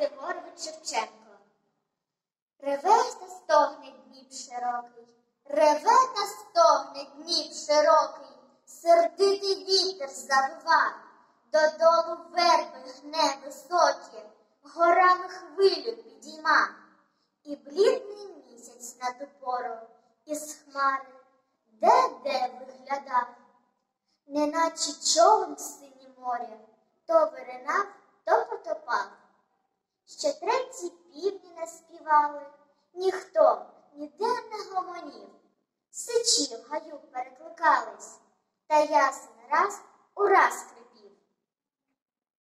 Григорович Шевченко. Реве та стогне Дніп широкий, реве та стогне Дніп широкий, сердитий вітер завива, додолу верби гне високі, горами хвилю підійма, і блідний місяць на ту пору із хмари де-де виглядав, неначе човен в синє моря, то виринав. Треті півні не співали, ніхто ніде не гомонів. Сичі в гаю перекликались, та ясен раз ураз